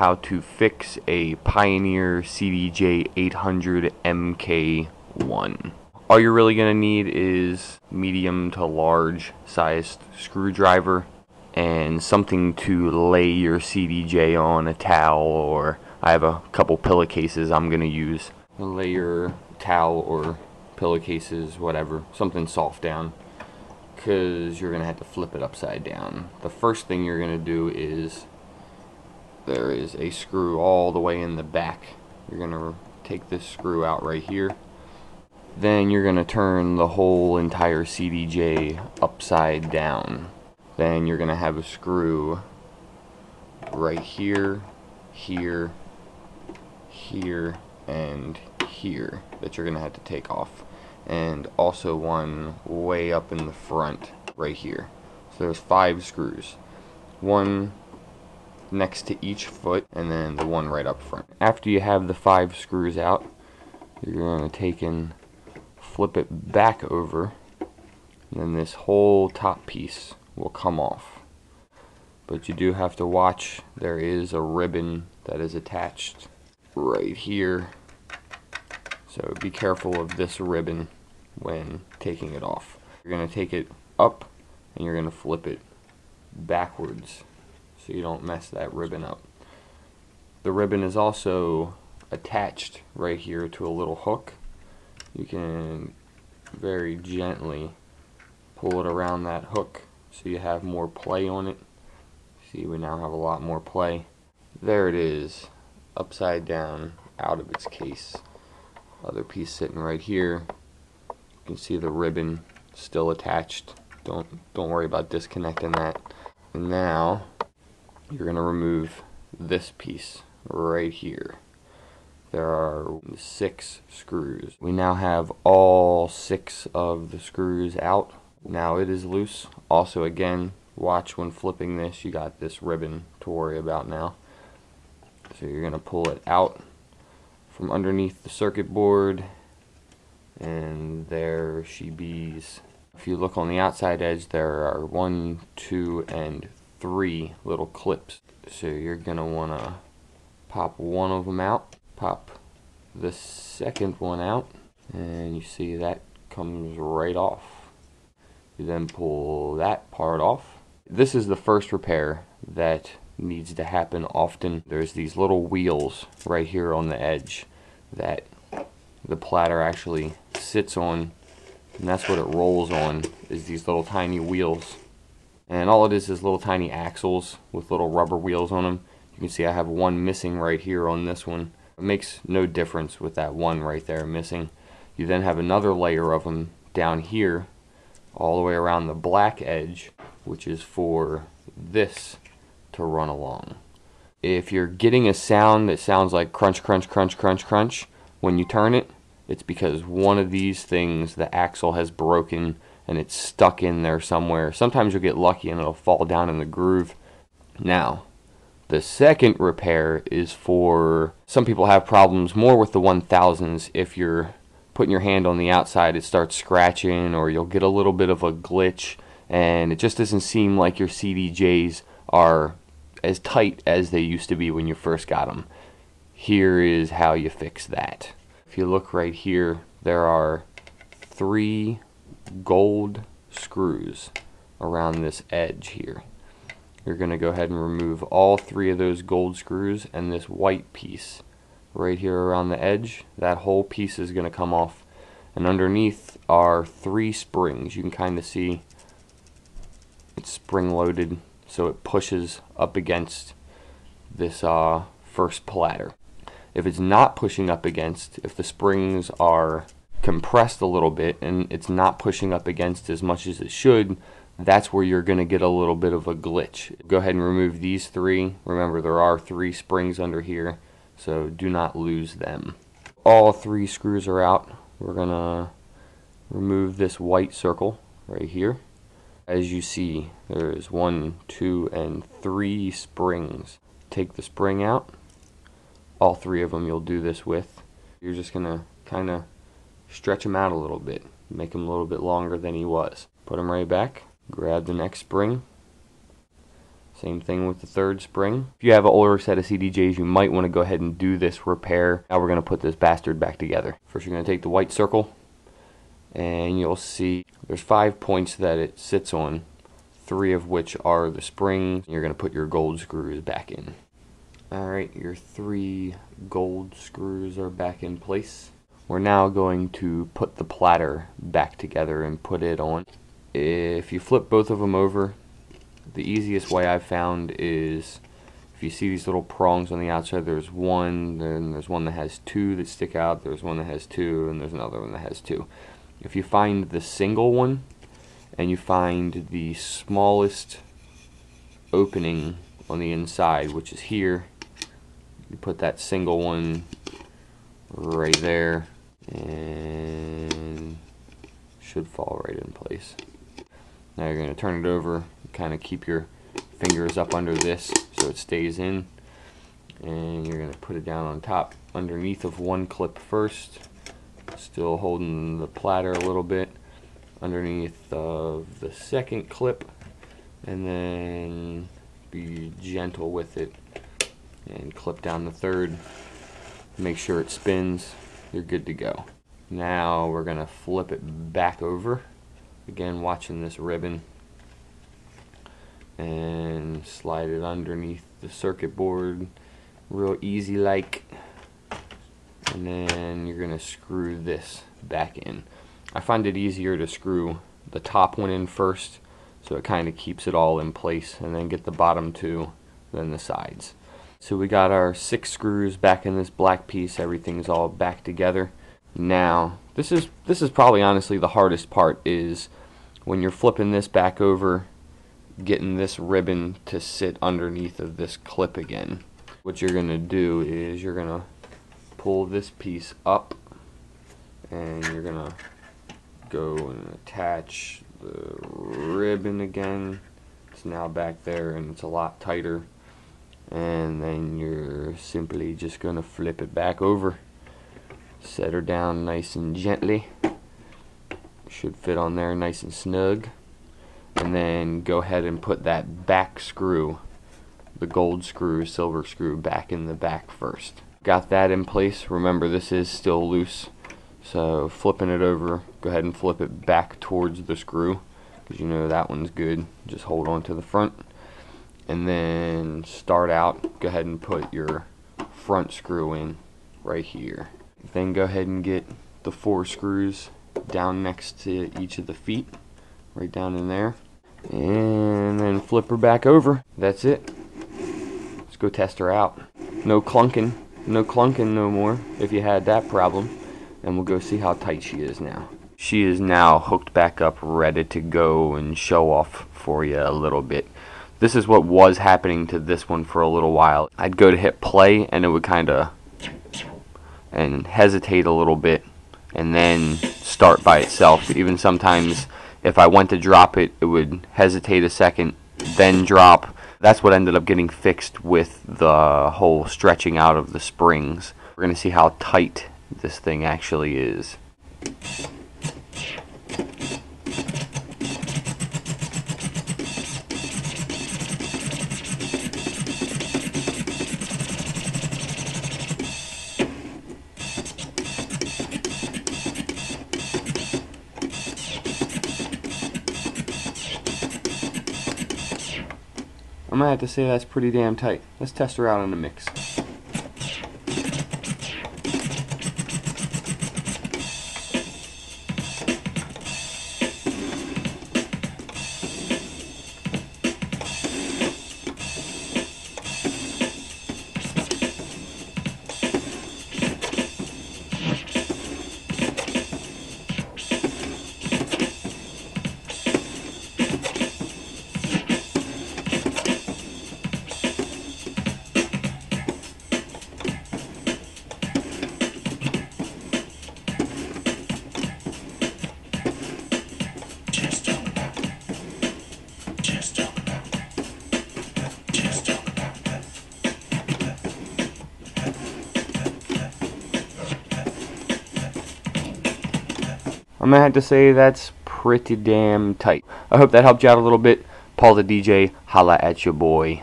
how to fix a Pioneer CDJ 800 MK1. All you're really going to need is medium to large sized screwdriver and something to lay your CDJ on, a towel, or I have a couple pillowcases I'm going to use. Lay your towel or pillowcases, whatever, something soft down because you're going to have to flip it upside down. The first thing you're going to do is there is a screw all the way in the back. You're going to take this screw out right here. Then you're going to turn the whole entire CDJ upside down. Then you're going to have a screw right here, here, here, and here that you're going to have to take off and also one way up in the front right here. So there's five screws. One next to each foot and then the one right up front. After you have the five screws out, you're going to take and flip it back over and then this whole top piece will come off. But you do have to watch, there is a ribbon that is attached right here so be careful of this ribbon when taking it off. You're going to take it up and you're going to flip it backwards so you don't mess that ribbon up. The ribbon is also attached right here to a little hook. You can very gently pull it around that hook so you have more play on it. See, we now have a lot more play. There it is, upside down, out of its case other piece sitting right here you can see the ribbon still attached don't don't worry about disconnecting that and now you're going to remove this piece right here. There are six screws. We now have all six of the screws out. Now it is loose. Also again watch when flipping this. You got this ribbon to worry about now. So you're going to pull it out from underneath the circuit board and there she bees. If you look on the outside edge there are one, two, and three little clips. So you're want to pop one of them out, pop the second one out, and you see that comes right off. You then pull that part off. This is the first repair that needs to happen often. There's these little wheels right here on the edge that the platter actually sits on and that's what it rolls on is these little tiny wheels and all it is is little tiny axles with little rubber wheels on them you can see I have one missing right here on this one. It makes no difference with that one right there missing. You then have another layer of them down here all the way around the black edge which is for this to run along. If you're getting a sound that sounds like crunch, crunch, crunch, crunch, crunch when you turn it, it's because one of these things, the axle has broken and it's stuck in there somewhere. Sometimes you'll get lucky and it'll fall down in the groove. Now, the second repair is for some people have problems more with the 1000s. If you're putting your hand on the outside, it starts scratching or you'll get a little bit of a glitch and it just doesn't seem like your CDJs are as tight as they used to be when you first got them. Here is how you fix that. If you look right here, there are three gold screws around this edge here. You're going to go ahead and remove all three of those gold screws and this white piece right here around the edge. That whole piece is going to come off. And underneath are three springs. You can kind of see it's spring loaded so it pushes up against this uh, first platter. If it's not pushing up against, if the springs are compressed a little bit and it's not pushing up against as much as it should, that's where you're going to get a little bit of a glitch. Go ahead and remove these three. Remember there are three springs under here, so do not lose them. All three screws are out. We're going to remove this white circle right here. As you see, there is one, two, and three springs. Take the spring out. All three of them you'll do this with. You're just going to kind of stretch him out a little bit. Make him a little bit longer than he was. Put him right back. Grab the next spring. Same thing with the third spring. If you have an older set of CDJs, you might want to go ahead and do this repair. Now we're going to put this bastard back together. First you're going to take the white circle and you'll see there's five points that it sits on, three of which are the springs. You're going to put your gold screws back in. Alright, your three gold screws are back in place. We're now going to put the platter back together and put it on. If you flip both of them over, the easiest way I've found is if you see these little prongs on the outside, there's one, then there's one that has two that stick out, there's one that has two, and there's another one that has two. If you find the single one, and you find the smallest opening on the inside, which is here, you put that single one right there, and should fall right in place. Now you're going to turn it over, kind of keep your fingers up under this so it stays in. And you're going to put it down on top underneath of one clip first. Still holding the platter a little bit underneath of the second clip. And then be gentle with it and clip down the third. Make sure it spins. You're good to go. Now we're going to flip it back over. Again watching this ribbon. And slide it underneath the circuit board. Real easy like. And then you're gonna screw this back in. I find it easier to screw the top one in first so it kind of keeps it all in place and then get the bottom two then the sides so we got our six screws back in this black piece everything's all back together now this is this is probably honestly the hardest part is when you're flipping this back over, getting this ribbon to sit underneath of this clip again. What you're going to do is you're going to pull this piece up and you're going to go and attach the ribbon again. It's now back there and it's a lot tighter. And then you're simply just going to flip it back over. Set her down nice and gently. Should fit on there nice and snug. And then go ahead and put that back screw the gold screw silver screw back in the back first. Got that in place. Remember this is still loose. So flipping it over. Go ahead and flip it back towards the screw because you know that one's good. Just hold on to the front and then start out go ahead and put your front screw in right here then go ahead and get the four screws down next to each of the feet, right down in there. And then flip her back over. That's it. Let's go test her out. No clunking. No clunking no more if you had that problem. And we'll go see how tight she is now. She is now hooked back up, ready to go and show off for you a little bit. This is what was happening to this one for a little while. I'd go to hit play and it would kind of and hesitate a little bit and then start by itself. Even sometimes if I went to drop it, it would hesitate a second, then drop. That's what ended up getting fixed with the whole stretching out of the springs. We're going to see how tight this thing actually is. Gonna have to say that's pretty damn tight. Let's test her out in the mix. I'm gonna have to say that's pretty damn tight. I hope that helped you out a little bit. Paul the DJ, holla at your boy.